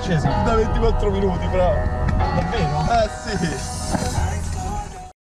accesa? Da 24 minuti, però. Davvero? Eh sì.